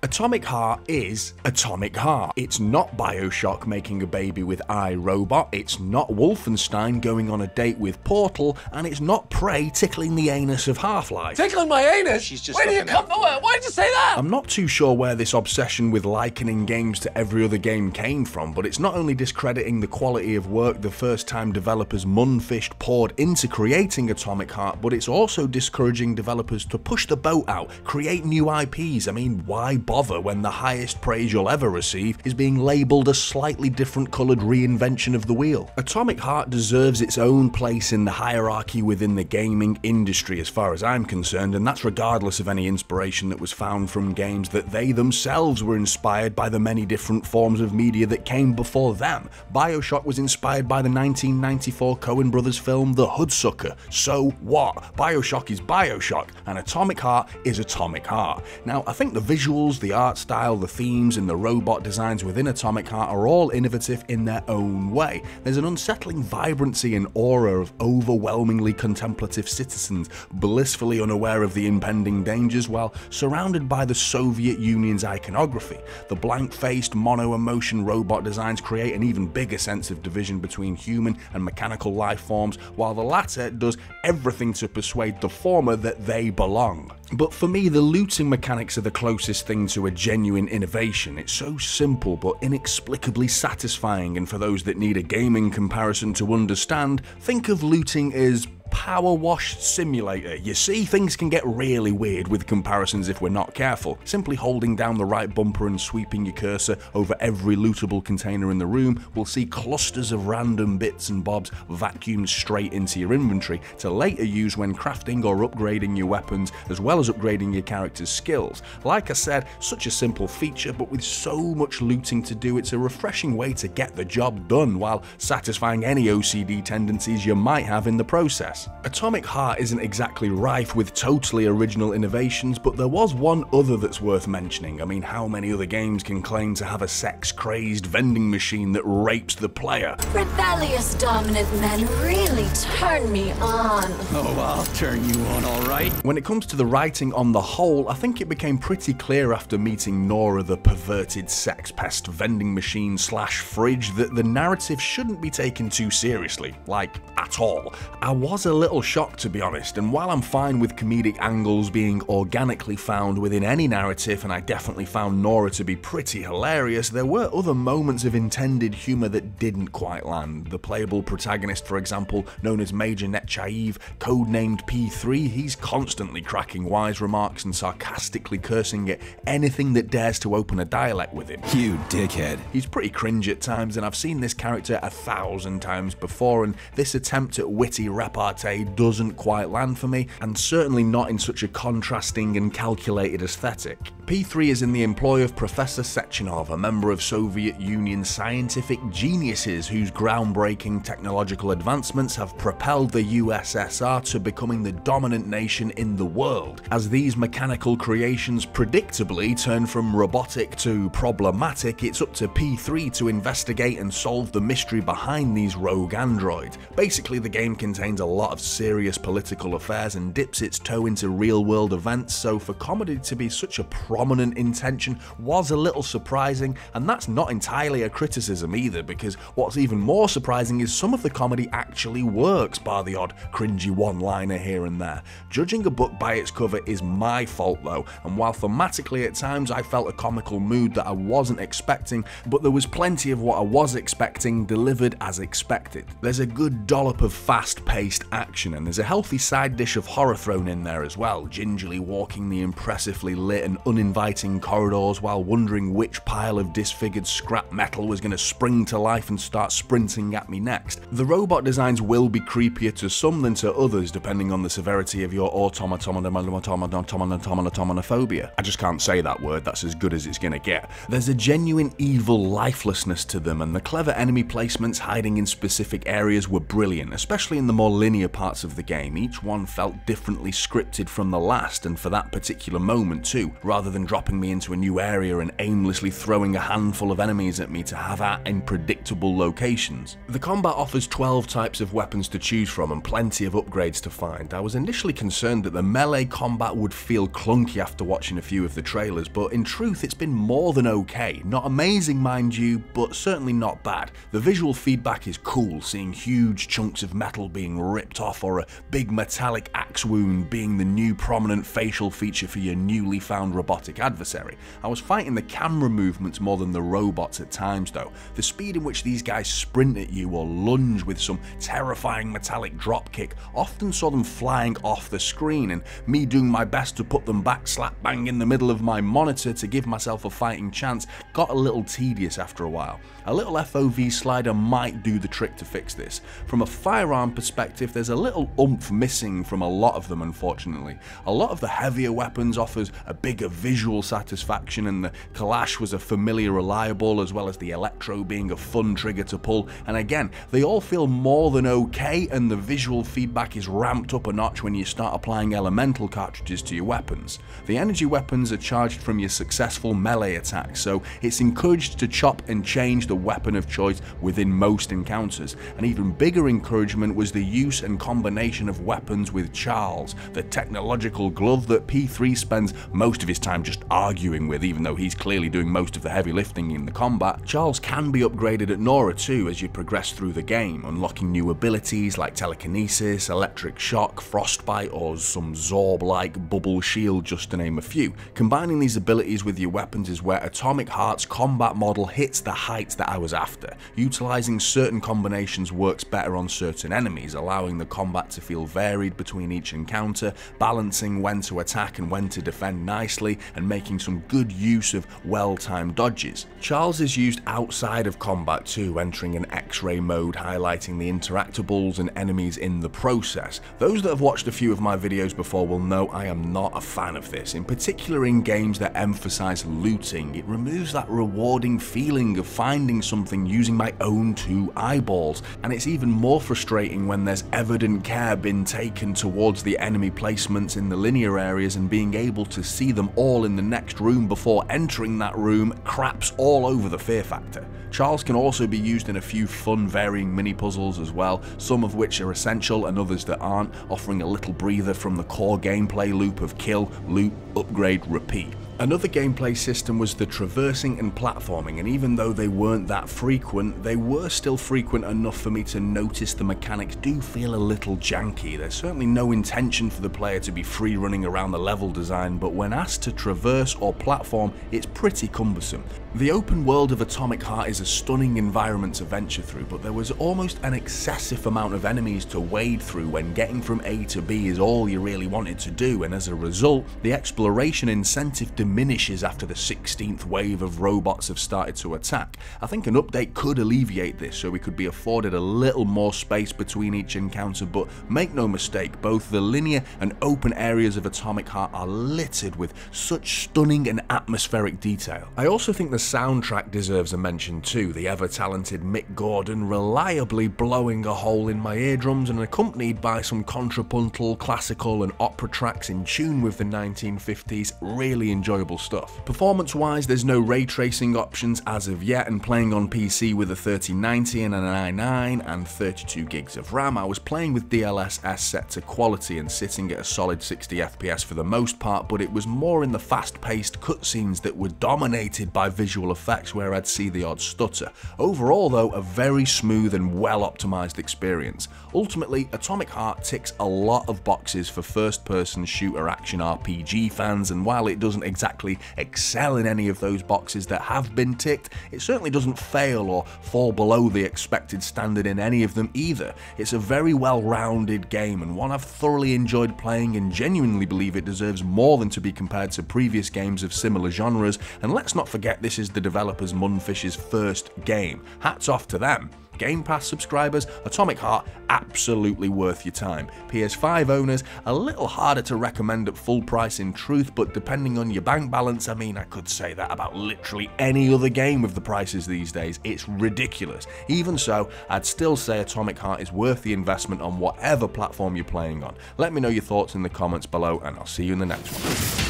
Atomic Heart is Atomic Heart. It's not Bioshock making a baby with iRobot, it's not Wolfenstein going on a date with Portal, and it's not Prey tickling the anus of Half-Life. Tickling my anus? She's just Where do you come at from? Why did you say that? I'm not too sure where this obsession with likening games to every other game came from, but it's not only discrediting the quality of work the first time developers Mundfish poured into creating Atomic Heart, but it's also discouraging developers to push the boat out, create new IPs. I mean, why bother when the highest praise you'll ever receive is being labelled a slightly different coloured reinvention of the wheel? Atomic Heart deserves its own place in the hierarchy within the gaming industry, as far as I'm concerned, and that's regardless of any inspiration that was found from games that they themselves were inspired by the many different forms of media that came before them. Bioshock was inspired by the 1994 Coen Brothers film The Hudsucker. So what? Bioshock is Bioshock, and Atomic Heart is Atomic Heart. Now, I think the visuals, the art style, the themes, and the robot designs within Atomic Heart are all innovative in their own way. There's an unsettling vibrancy and aura of overwhelmingly contemplative citizens, blissfully unaware of the impending dangers while surrounded by the Soviet Union's iconography. The blank faced, mono emotion robot designs create an even bigger sense of division between human and mechanical life forms, while the latter does everything to persuade the former that they belong. But for me, the looting mechanics are the closest thing to a genuine innovation. It's so simple but inexplicably satisfying, and for those that need a gaming comparison to understand, think of looting as Power Wash Simulator. You see, things can get really weird with comparisons if we're not careful. Simply holding down the right bumper and sweeping your cursor over every lootable container in the room will see clusters of random bits and bobs vacuumed straight into your inventory to later use when crafting or upgrading your weapons, as well as upgrading your character's skills. Like I said, such a simple feature, but with so much looting to do, it's a refreshing way to get the job done while satisfying any OCD tendencies you might have in the process. Atomic Heart isn't exactly rife with totally original innovations, but there was one other that's worth mentioning. I mean, how many other games can claim to have a sex crazed vending machine that rapes the player? Rebellious dominant men really turn me on. Oh, I'll turn you on, all right. When it comes to the writing on the whole, I think it became pretty clear after meeting Nora the perverted sex pest vending machine slash fridge that the narrative shouldn't be taken too seriously, like at all. I was a little shocked to be honest, and while I'm fine with comedic angles being organically found within any narrative, and I definitely found Nora to be pretty hilarious, there were other moments of intended humour that didn't quite land. The playable protagonist, for example, known as Major Nechaev, codenamed P3, he's constantly cracking wise remarks and sarcastically cursing at anything that dares to open a dialect with him. You dickhead. He's pretty cringe at times, and I've seen this character a thousand times before, and this attempt at witty repartee doesn't quite land for me, and certainly not in such a contrasting and calculated aesthetic. P3 is in the employ of Professor Sechenov, a member of Soviet Union scientific geniuses whose groundbreaking technological advancements have propelled the USSR to becoming the dominant nation in the world. As these mechanical creations predictably turn from robotic to problematic, it's up to P3 to investigate and solve the mystery behind these rogue androids. Basically, the game contains a lot of serious political affairs and dips its toe into real world events, so for comedy to be such a prominent intention was a little surprising, and that's not entirely a criticism either, because what's even more surprising is some of the comedy actually works, bar the odd cringy one liner here and there. Judging a book by its cover is my fault though, and while thematically at times I felt a comical mood that I wasn't expecting, but there was plenty of what I was expecting delivered as expected. There's a good dollop of fast paced action, and there's a healthy side dish of horror thrown in there as well, gingerly walking the impressively lit and uninviting corridors while wondering which pile of disfigured scrap metal was going to spring to life and start sprinting at me next. The robot designs will be creepier to some than to others depending on the severity of your automatomatomatomatomatomatomaphobia. I just can't say that word, that's as good as it's gonna get. There's a genuine evil lifelessness to them and the clever enemy placements hiding in specific areas were brilliant, especially in the more linear linear parts of the game, each one felt differently scripted from the last and for that particular moment too, rather than dropping me into a new area and aimlessly throwing a handful of enemies at me to have at in predictable locations. The combat offers 12 types of weapons to choose from and plenty of upgrades to find. I was initially concerned that the melee combat would feel clunky after watching a few of the trailers, but in truth it's been more than okay. Not amazing mind you, but certainly not bad. The visual feedback is cool, seeing huge chunks of metal being ripped off or a big metallic axe wound being the new prominent facial feature for your newly found robotic adversary. I was fighting the camera movements more than the robots at times though. The speed in which these guys sprint at you or lunge with some terrifying metallic dropkick often saw them flying off the screen and me doing my best to put them back slap bang in the middle of my monitor to give myself a fighting chance got a little tedious after a while. A little FOV slider might do the trick to fix this. From a firearm perspective, there's a little oomph missing from a lot of them unfortunately. A lot of the heavier weapons offers a bigger visual satisfaction and the Kalash was a familiar reliable as well as the Electro being a fun trigger to pull and again, they all feel more than okay and the visual feedback is ramped up a notch when you start applying elemental cartridges to your weapons. The energy weapons are charged from your successful melee attacks so it's encouraged to chop and change the weapon of choice within most encounters. An even bigger encouragement was the use and combination of weapons with Charles, the technological glove that P3 spends most of his time just arguing with even though he's clearly doing most of the heavy lifting in the combat. Charles can be upgraded at Nora too as you progress through the game, unlocking new abilities like telekinesis, electric shock, frostbite or some Zorb-like bubble shield just to name a few. Combining these abilities with your weapons is where Atomic Heart's combat model hits the heights that I was after. Utilizing certain combinations works better on certain enemies, allowing the combat to feel varied between each encounter, balancing when to attack and when to defend nicely, and making some good use of well-timed dodges. Charles is used outside of combat too, entering an X-ray mode highlighting the interactables and enemies in the process. Those that have watched a few of my videos before will know I am not a fan of this, in particular in games that emphasize looting. It removes that rewarding feeling of finding something using my own two eyeballs, and it's even more frustrating when there's evident care been taken towards the enemy placements in the linear areas and being able to see them all in the next room before entering that room craps all over the fear factor. Charles can also be used in a few fun varying mini puzzles as well, some of which are essential and others that aren't, offering a little breather from the core gameplay loop of kill, loot, upgrade, repeat. Another gameplay system was the traversing and platforming, and even though they weren't that frequent, they were still frequent enough for me to notice the mechanics do feel a little janky. There's certainly no intention for the player to be free running around the level design, but when asked to traverse or platform, it's pretty cumbersome. The open world of Atomic Heart is a stunning environment to venture through, but there was almost an excessive amount of enemies to wade through when getting from A to B is all you really wanted to do, and as a result, the exploration incentive diminishes after the 16th wave of robots have started to attack. I think an update could alleviate this so we could be afforded a little more space between each encounter, but make no mistake, both the linear and open areas of Atomic Heart are littered with such stunning and atmospheric detail. I also think the soundtrack deserves a mention too, the ever-talented Mick Gordon reliably blowing a hole in my eardrums and accompanied by some contrapuntal, classical and opera tracks in tune with the 1950s, really enjoyable stuff. Performance-wise, there's no ray tracing options as of yet, and playing on PC with a 3090 and an i9 and 32 gigs of RAM, I was playing with DLSS set to quality and sitting at a solid 60 FPS for the most part, but it was more in the fast-paced cutscenes that were dominated by visual effects where I'd see the odd stutter. Overall though, a very smooth and well optimized experience. Ultimately, Atomic Heart ticks a lot of boxes for first-person shooter action RPG fans, and while it doesn't exactly excel in any of those boxes that have been ticked, it certainly doesn't fail or fall below the expected standard in any of them either. It's a very well-rounded game and one I've thoroughly enjoyed playing and genuinely believe it deserves more than to be compared to previous games of similar genres, and let's not forget this is the developers Mundfish's first game. Hats off to them. Game Pass subscribers, Atomic Heart, absolutely worth your time. PS5 owners, a little harder to recommend at full price in truth, but depending on your bank balance, I mean, I could say that about literally any other game with the prices these days. It's ridiculous. Even so, I'd still say Atomic Heart is worth the investment on whatever platform you're playing on. Let me know your thoughts in the comments below, and I'll see you in the next one.